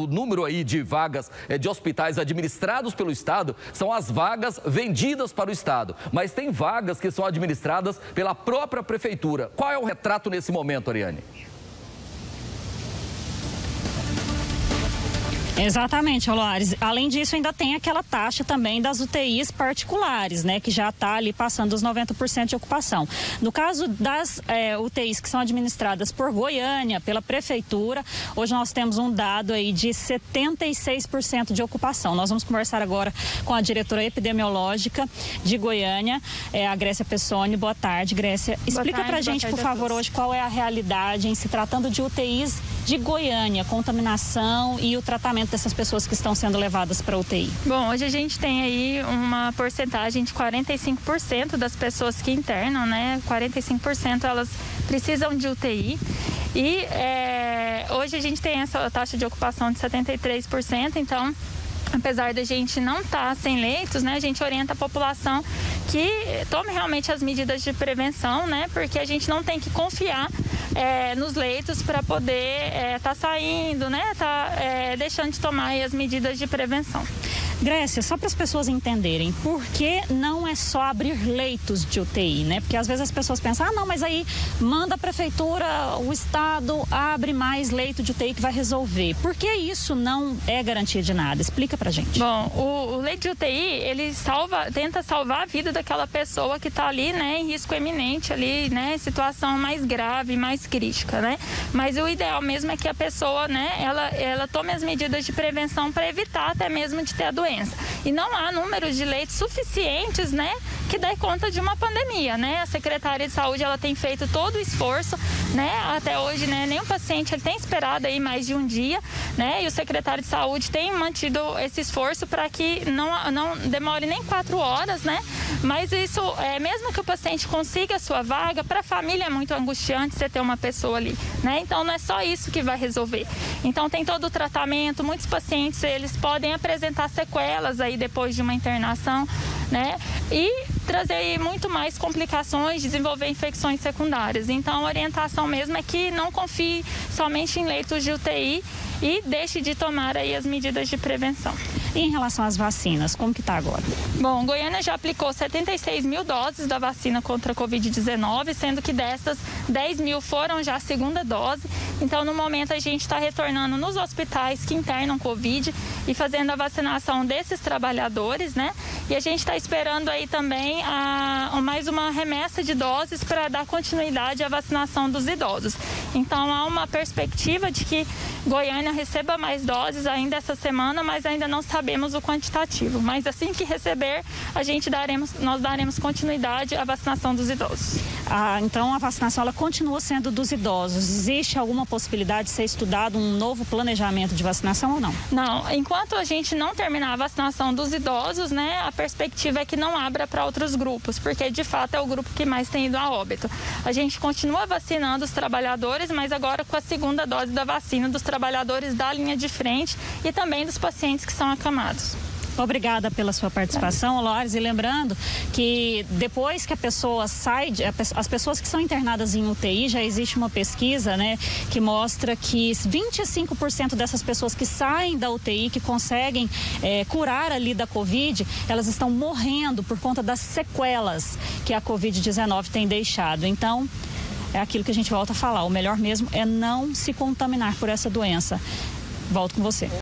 O número aí de vagas eh, de hospitais administrados pelo Estado são as vagas vendidas para o Estado. Mas tem vagas que são administradas pela própria Prefeitura. Qual é o retrato nesse momento, Ariane? Exatamente, Aloares. Além disso, ainda tem aquela taxa também das UTIs particulares, né? Que já está ali passando os 90% de ocupação. No caso das é, UTIs que são administradas por Goiânia, pela Prefeitura, hoje nós temos um dado aí de 76% de ocupação. Nós vamos conversar agora com a diretora epidemiológica de Goiânia, é, a Grécia Pessoni. Boa tarde, Grécia. Explica para a gente, por favor, hoje qual é a realidade em se tratando de UTIs de Goiânia, contaminação e o tratamento dessas pessoas que estão sendo levadas para UTI? Bom, hoje a gente tem aí uma porcentagem de 45% das pessoas que internam, né? 45% elas precisam de UTI. E é, hoje a gente tem essa taxa de ocupação de 73%, então apesar da gente não estar tá sem leitos, né, a gente orienta a população que tome realmente as medidas de prevenção, né, porque a gente não tem que confiar é, nos leitos para poder estar é, tá saindo, né, tá é, deixando de tomar as medidas de prevenção. Grécia, só para as pessoas entenderem, por que não é só abrir leitos de UTI, né? Porque às vezes as pessoas pensam, ah, não, mas aí manda a prefeitura, o Estado abre mais leito de UTI que vai resolver. Por que isso não é garantia de nada? Explica pra gente. Bom, o, o leito de UTI, ele salva, tenta salvar a vida daquela pessoa que está ali, né, em risco eminente ali, né, situação mais grave, mais crítica, né? Mas o ideal mesmo é que a pessoa, né, ela, ela tome as medidas de prevenção para evitar até mesmo de ter a doença doença. E não há números de leitos suficientes, né, que dê conta de uma pandemia, né? A Secretaria de Saúde, ela tem feito todo o esforço, né? Até hoje, né, nenhum paciente ele tem esperado aí mais de um dia, né? E o secretário de Saúde tem mantido esse esforço para que não, não demore nem quatro horas, né? Mas isso, é, mesmo que o paciente consiga a sua vaga, para a família é muito angustiante você ter uma pessoa ali, né? Então não é só isso que vai resolver. Então tem todo o tratamento, muitos pacientes eles podem apresentar sequelas aí depois de uma internação, né? E trazer muito mais complicações, desenvolver infecções secundárias. Então, a orientação mesmo é que não confie somente em leitos de UTI e deixe de tomar aí as medidas de prevenção. E em relação às vacinas, como que está agora? Bom, Goiânia já aplicou 76 mil doses da vacina contra a Covid-19, sendo que dessas 10 mil foram já a segunda dose. Então, no momento, a gente está retornando nos hospitais que internam Covid e fazendo a vacinação desses trabalhadores, né? E a gente está esperando aí também a, a mais uma remessa de doses para dar continuidade à vacinação dos idosos. Então, há uma perspectiva de que Goiânia receba mais doses ainda essa semana, mas ainda não sabemos o quantitativo. Mas assim que receber, a gente daremos, nós daremos continuidade à vacinação dos idosos. Ah, então a vacinação ela continua sendo dos idosos. Existe alguma possibilidade de ser estudado um novo planejamento de vacinação ou não? Não, enquanto a gente não terminar a vacinação dos idosos, né, a perspectiva é que não abra para outros grupos, porque de fato é o grupo que mais tem ido a óbito. A gente continua vacinando os trabalhadores, mas agora com a segunda dose da vacina dos trabalhadores da linha de frente e também dos pacientes que são acamados. Obrigada pela sua participação, Lores. E lembrando que depois que a pessoa sai, as pessoas que são internadas em UTI, já existe uma pesquisa, né, que mostra que 25% dessas pessoas que saem da UTI, que conseguem é, curar ali da Covid, elas estão morrendo por conta das sequelas que a Covid-19 tem deixado. Então, é aquilo que a gente volta a falar. O melhor mesmo é não se contaminar por essa doença. Volto com você.